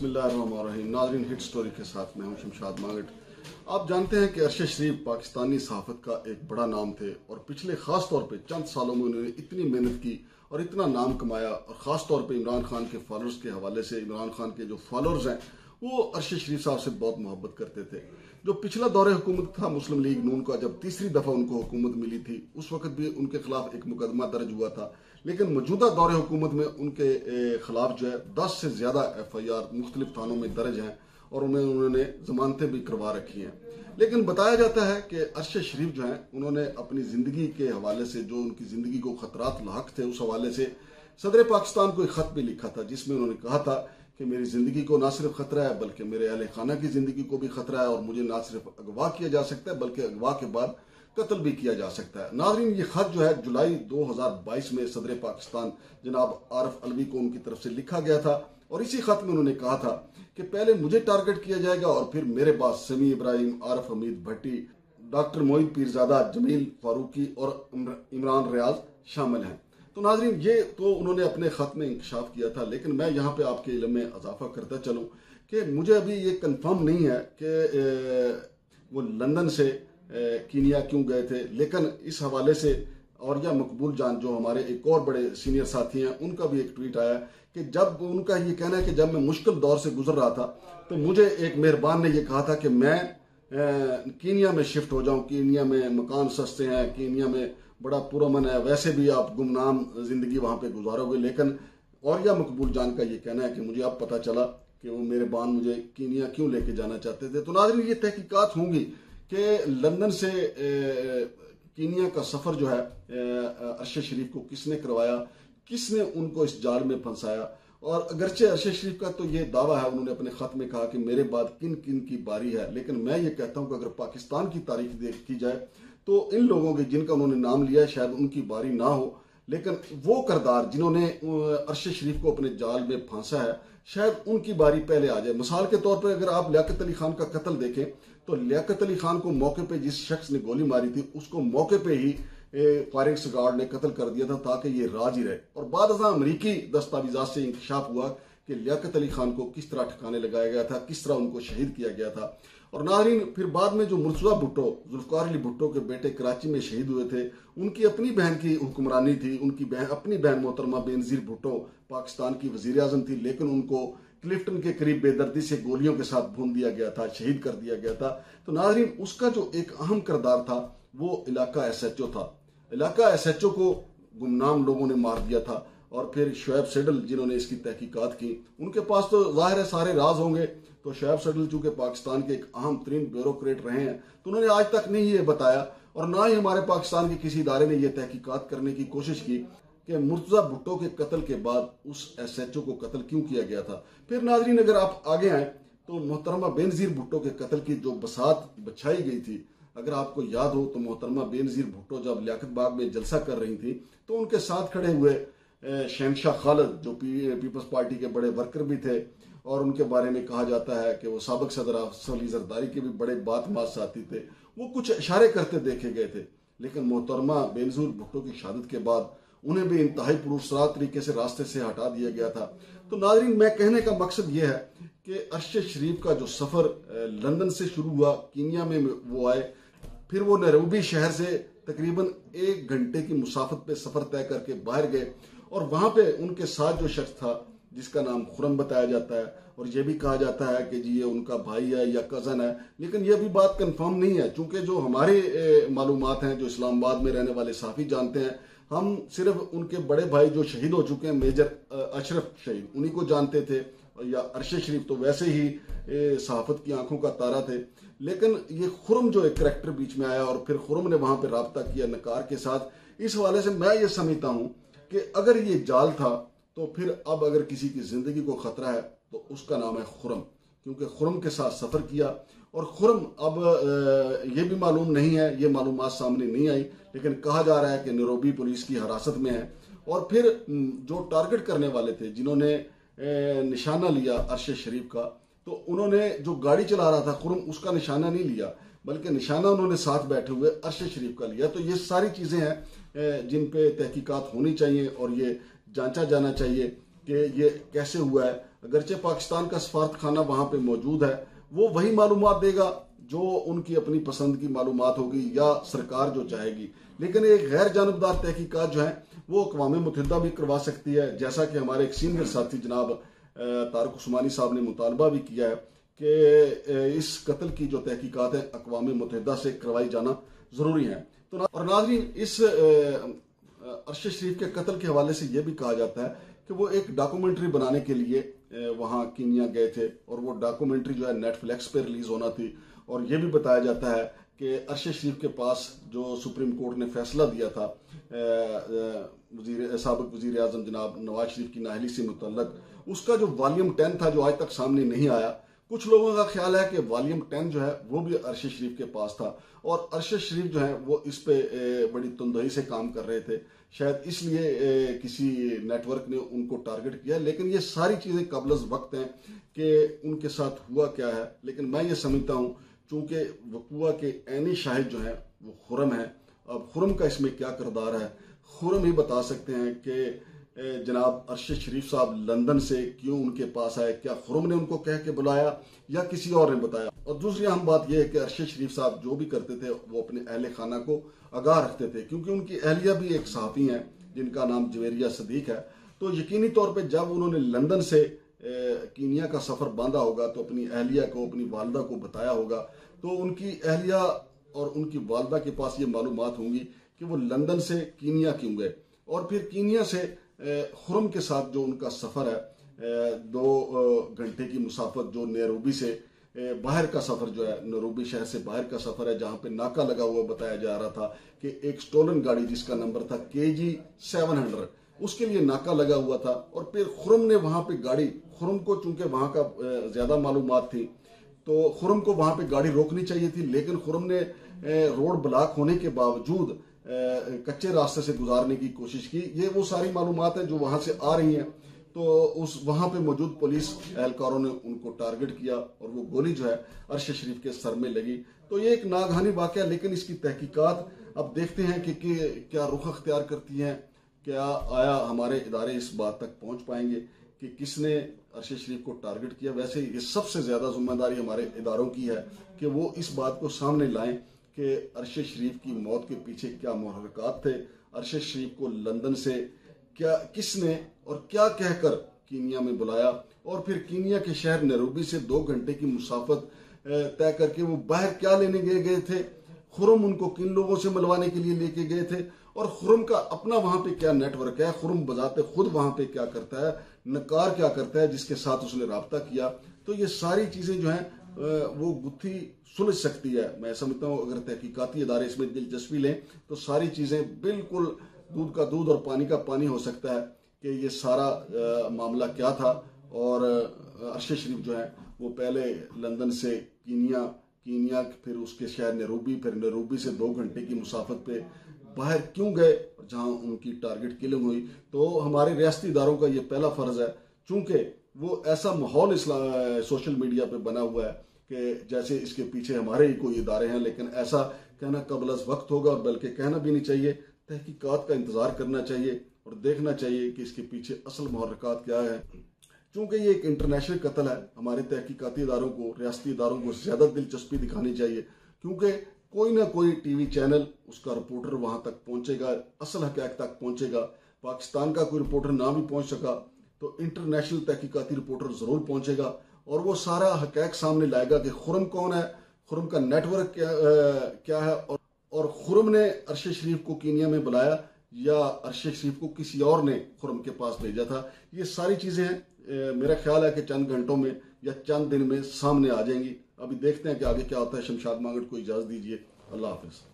बिस्मिल्लाहिर्रहमानिर्रहीम। नाजरीन, hit story के साथ मैं हूँ शमशाद मांगट। आप जानते हैं कि अरशद शरीफ पाकिस्तानी सहाफत का एक बड़ा नाम थे और पिछले खास तौर पे चंद सालों में उन्होंने इतनी मेहनत की और इतना नाम कमाया और ख़ास तौर पे इमरान खान के फॉलोअर्स के हवाले से, इमरान खान के जो फॉलोअर्स हैं, वो अरशद शरीफ साहब से बहुत मोहब्बत करते थे। जो पिछला दौरे हुकूमत था, मुस्लिम लीग नून का, जब तीसरी दफ़ा उनको हुकूमत मिली थी, उस वक्त भी उनके खिलाफ एक मुकदमा दर्ज हुआ था। लेकिन मौजूदा दौरे हुकूमत में उनके खिलाफ जो है, दस से ज़्यादा एफ़ आई आर मुख्तलिफ़ थानों में दर्ज हैं और उन्हें, उन्होंने जमानतें भी करवा रखी हैं। लेकिन बताया जाता है कि अरशद शरीफ जो है, उन्होंने अपनी ज़िंदगी के हवाले से, जो उनकी ज़िंदगी को खतरात लाक थे, उस हवाले से सदर पाकिस्तान को एक खत भी लिखा था, जिसमें उन्होंने कहा था कि मेरी ज़िंदगी को ना सिर्फ़ ख़तरा है, बल्कि मेरे अहल खाना की ज़िंदगी को भी ख़तरा है और मुझे ना सिर्फ़ अगवा किया जा सकता है, बल्कि अगवा के बाद कत्ल भी किया जा सकता है। नाजरीन, ये खत जो है जुलाई 2022 में सदर पाकिस्तान जनाब आरफ अलवी को उनकी तरफ़ से लिखा गया था और इसी खत में उन्होंने कहा था कि पहले मुझे टारगेट किया जाएगा और फिर मेरे पास समी इब्राहिम, आरफ हमीद भट्टी, डॉक्टर मोहित पीरजादा, जमील फारूकी और इमरान रियाज शामिल हैं। तो नाजरीन, ये तो उन्होंने अपने ख़त में इंकशाफ किया था, लेकिन मैं यहाँ पे आपके इलम में इजाफा करता चलूँ कि मुझे अभी ये कंफर्म नहीं है कि वो लंदन से कीनिया क्यों गए थे? लेकिन इस हवाले से और या मकबूल जान, जो हमारे एक और बड़े सीनियर साथी हैं, उनका भी एक ट्वीट आया कि जब उनका ये कहना है कि जब मैं मुश्किल दौर से गुजर रहा था तो मुझे एक मेहरबान ने यह कहा था कि मैं कीनिया में शिफ्ट हो जाऊँ, कीनिया में मकान सस्ते हैं, कीनिया में बड़ा पुरमन है, वैसे भी आप गुमनाम ज़िंदगी वहाँ पे गुजारोगे। लेकिन और या मकबूल जान का ये कहना है कि मुझे अब पता चला कि वो मेरे बान मुझे कीनिया क्यों लेके जाना चाहते थे। तो नाजरीन, ये तहकीकात होंगी। कि लंदन से कीनिया का सफ़र जो है अरशद शरीफ को किसने करवाया? किसने उनको इस जाल में फंसाया? और अगरचे अरशद शरीफ का तो ये दावा है, उन्होंने अपने खत में कहा कि मेरे बाद किन किन की बारी है। लेकिन मैं ये कहता हूँ कि अगर पाकिस्तान की तारीख देखी जाए तो इन लोगों के जिनका उन्होंने नाम लिया शायद उनकी बारी ना हो। लेकिन वो करदार जिन्होंने अरशद शरीफ को अपने जाल में फांसा है शायद उनकी बारी पहले आ जाए। मिसाल के तौर पर अगर आप लियात अली खान का कत्ल देखें तो लियात अली खान को मौके पर जिस शख्स ने गोली मारी थी, उसको मौके पर ही फायरिंग गार्ड ने कत्ल कर दिया था ताकि ये राज ही रहे। और बाद अमरीकी दस्तावेजा से इंकशाफ हुआ। कि लियाकत अली खान को किस तरह ठिकाने लगाया गया था, किस तरह उनको शहीद किया गया था। और नाजरीन, फिर बाद में जो मुर्सुआ भुट्टो, जुल्फकार अली भुट्टो के बेटे कराची में शहीद हुए थे, उनकी अपनी बहन की हुक्मरानी थी, उनकी बहन, अपनी बहन मोहतरमा बेनजीर भुट्टो पाकिस्तान की वज़ीर अजम थी, लेकिन उनको क्लिफ्टन के करीब बेदर्दी से गोलियों के साथ भून दिया गया था, शहीद कर दिया गया था। तो नाजरीन, उसका जो एक अहम करदार था, वो इलाका एस एच ओ था। इलाका एस एच ओ को गुमनाम लोगों ने मार दिया था। और फिर शुएब सेडल जिन्होंने इसकी तहकीकात की, उनके पास तो ज़ाहिर है सारे राज होंगे। तो शुएब सेडल चूँकि पाकिस्तान के एक अहम तरीन ब्यूरोक्रेट रहे हैं तो उन्होंने आज तक नहीं ये बताया और ना ही हमारे पाकिस्तान के किसी इदारे ने यह तहकीकात करने की कोशिश की कि मुर्तजा भुट्टो के कत्ल के बाद उस एस एच ओ को कत्ल क्यों किया गया था। फिर नाजरीन, अगर आप आगे आए तो मोहतरमा बेनजीर भुट्टो के कत्ल की जो बसात बछाई गई थी, अगर आपको याद हो तो मोहतरमा बेनजीर भुट्टो जब लियाकत बाग में जलसा कर रही थी तो उनके साथ खड़े हुए शहनशाह खालद जो पी, पीपल्स पार्टी के बड़े वर्कर भी थे और उनके बारे में कहा जाता है कि वो सबक सदर अली जरदारी के भी बड़े बात मात साथी थे। वो कुछ इशारे करते देखे गए थे लेकिन मोहतरमा बेनजूर भुट्टो की शहादत के बाद उन्हें भी इंतहाई पुरसरात तरीके से रास्ते से हटा दिया गया था। तो नाजरीन मैं कहने का मकसद यह है कि अरशद शरीफ का जो सफ़र लंदन से शुरू हुआ कीनिया में वो आए फिर वो नरूबी शहर से तकरीबन एक घंटे की मुसाफत पे सफ़र तय करके बाहर गए और वहाँ पे उनके साथ जो शख्स था, जिसका नाम खुरम बताया जाता है, और यह भी कहा जाता है कि जी ये उनका भाई है या कज़न है, लेकिन यह भी बात कंफर्म नहीं है, चूँकि जो हमारे मालूम हैं, जो इस्लामाबाद में रहने वाले साफी जानते हैं, हम सिर्फ़ उनके बड़े भाई जो शहीद हो चुके हैं, मेजर अशरफ शहीद, उन्हीं को जानते थे, या अरशद शरीफ तो वैसे ही सहाफत की आँखों का तारा थे, लेकिन ये खुरम जो एक करेक्टर बीच में आया, और फिर खुरम ने वहाँ पर रबता किया नकार के साथ, इस हवाले से मैं ये समझता हूँ कि अगर ये जाल था तो फिर अब अगर किसी की ज़िंदगी को खतरा है तो उसका नाम है खुरम। क्योंकि खुरम के साथ सफ़र किया, और खुरम अब ये भी मालूम नहीं है, ये मालूम सामने नहीं आई, लेकिन कहा जा रहा है कि निरोबी पुलिस की हिरासत में है। और फिर जो टारगेट करने वाले थे, जिन्होंने निशाना लिया अरशद शरीफ का तो उन्होंने जो गाड़ी चला रहा था खुरम, उसका निशाना नहीं लिया। बल्कि निशाना उन्होंने साथ बैठे हुए अरशद शरीफ का लिया। तो ये सारी चीज़ें हैं जिन पे तहकीकात होनी चाहिए और ये जांचा जाना चाहिए कि ये कैसे हुआ है। अगरचे पाकिस्तान का सफारत खाना वहाँ पर मौजूद है। वो वही मालूम देगा जो उनकी अपनी पसंद की मालूम होगी या सरकार जो चाहेगी। लेकिन एक गैर जानबदार तहकीकत जो है, वो अकवा मुतहदा भी करवा सकती है, जैसा कि हमारे एक सीनियर साथी जनाब तारक उस्मानी साहब ने मुतालबा भी किया है। कि इस कत्ल की जो तहकीकत है अकवा मुतहदा से करवाई जाना ज़रूरी है। तो ना, और नाजरीन इस अरशद शरीफ के कत्ल के हवाले से यह भी कहा जाता है कि वो एक डॉक्यूमेंट्री बनाने के लिए वहाँ कीनिया गए थे और वो डॉक्यूमेंट्री जो है नेटफ्लिक्स पे रिलीज़ होना थी। और ये भी बताया जाता है कि अरशद शरीफ के पास जो सुप्रीम कोर्ट ने फैसला दिया था सबक वज़ीर अजम जनाब नवाज़ शरीफ की नाहली से मुतलक उसका जो वॉल्यूम टेन था जो आज तक सामने नहीं आया कुछ लोगों का ख्याल है कि वॉल्यूम टेन जो है, वो भी अरशद शरीफ के पास था। और अरशद शरीफ जो है, वो इस पे बड़ी तुंदही से काम कर रहे थे। शायद इसलिए किसी नेटवर्क ने उनको टारगेट किया। लेकिन ये सारी चीज़ें कबलज वक्त हैं कि उनके साथ हुआ क्या है। लेकिन मैं ये समझता हूँ, चूँकि वकुआ के ऐनी शाहिद जो है, वो खुरम है। अब खुरम का इसमें क्या करदार है? खुरम ही बता सकते हैं कि जनाब अरशद शरीफ साहब लंदन से क्यों उनके पास आए? क्या खुरम ने उनको कह के बुलाया या किसी और ने बताया? और दूसरी अहम बात यह है कि अरशद शरीफ साहब जो भी करते थे, वो अपने अहल खाना को आगाह रखते थे, क्योंकि उनकी अहलिया भी एक सहाफ़ी हैं, जिनका नाम जवेरिया सदीक है। तो यकीनी तौर पर जब उन्होंने लंदन से कीनिया का सफ़र बांधा होगा तो अपनी अहलिया को, अपनी वालदा को बताया होगा तो उनकी अहलिया और उनकी वालदा के पास ये मालूम होंगी कि वो लंदन से कीनिया क्यों गए। और फिर कीनिया से खुरम के साथ जो उनका सफ़र है दो घंटे की मुसाफत जो नैरोबी से बाहर का सफ़र जो है, नरोबी शहर से बाहर का सफ़र है, जहाँ पे नाका लगा हुआ बताया जा रहा था कि एक स्टोलन गाड़ी जिसका नंबर था के जी सेवन हंड्रेड, उसके लिए नाका लगा हुआ था और फिर खुरम ने वहाँ पे गाड़ी, खुरम को चूँकि वहाँ का ज़्यादा मालूम थी तो खुरम को वहाँ पे गाड़ी रोकनी चाहिए थी, लेकिन खुरम ने रोड ब्लॉक होने के बावजूद कच्चे रास्ते से गुजारने की कोशिश की। ये वो सारी मालूम है जो वहाँ से आ रही हैं। तो उस वहाँ पे मौजूद पुलिस एहलकारों ने उनको टारगेट किया और वो गोली जो है अरशद शरीफ के सर में लगी। तो ये एक नागहानी वाक्य लेकिन इसकी तहकीकात अब देखते हैं कि, कि क्या रुख अख्तियार करती हैं क्या आया हमारे इदारे इस बात तक पहुँच पाएँगे कि किसने अरशद शरीफ को टारगेट किया। वैसे ये सबसे ज़्यादा ज़िम्मेदारी हमारे इदारों की है कि वो इस बात को सामने लाएँ कि अरशद शरीफ की मौत के पीछे क्या महरकत थे? अरशद शरीफ को लंदन से क्या, किसने और क्या कहकर कीनिया में बुलाया? और फिर कीनिया के शहर नरूबी से दो घंटे की मुसाफत तय करके वो बाहर क्या लेने गए गए थे? खुरम उनको किन लोगों से मिलवाने के लिए लेके गए थे? और खुरम का अपना वहाँ पे क्या नेटवर्क है? खुरम बजाते खुद वहाँ पे क्या करता है? नकार क्या करता है? जिसके साथ उसने रबता किया। तो ये सारी चीज़ें जो है वो गुत्थी सुलझ सकती है। मैं समझता हूँ अगर तहकीकती इदारे इसमें दिलचस्पी लें तो सारी चीज़ें बिल्कुल दूध का दूध और पानी का पानी हो सकता है कि ये सारा आ, मामला क्या था। और अरशद शरीफ जो है वो पहले लंदन से कीनिया कीनिया फिर उसके शहर नेरूबी फिर नेरूबी से दो घंटे की मुसाफत पे बाहर क्यों गए? जहाँ उनकी टारगेट किलिंग हुई। तो हमारे रियाती इदारों का ये पहला फ़र्ज़ है चूँकि वो ऐसा माहौल सोशल मीडिया पे बना हुआ है कि जैसे इसके पीछे हमारे ही कोई इदारे हैं, लेकिन ऐसा कहना कबल वक्त होगा और बल्कि कहना भी नहीं चाहिए। तहकीकात का इंतज़ार करना चाहिए और देखना चाहिए कि इसके पीछे असल महरकत क्या है। चूँकि ये एक इंटरनेशनल कत्ल है, हमारे तहकीकती इदारों को रियाती इदारों को ज़्यादा दिलचस्पी दिखानी चाहिए, क्योंकि कोई ना कोई टीवी चैनल, उसका रिपोर्टर वहाँ तक पहुंचेगा, असल हकैक तक पहुंचेगा। पाकिस्तान का कोई रिपोर्टर ना भी पहुँच सका तो इंटरनेशनल तहकीकती रिपोर्टर ज़रूर पहुंचेगा और वो सारा हकैक सामने लाएगा कि खुरम कौन है खुरम का नेटवर्क क्या, क्या है और, और खुरम ने अरशद शरीफ को कीनिया में बुलाया या अरशद शरीफ को किसी और ने खुरम के पास भेजा था। ये सारी चीज़ें हैं मेरा ख्याल है कि चंद घंटों में या चंद दिन में सामने आ जाएँगी। अभी देखते हैं कि आगे क्या होता है। शमशाद मांगट को इजाज़त दीजिए। अल्लाह हाफिज़।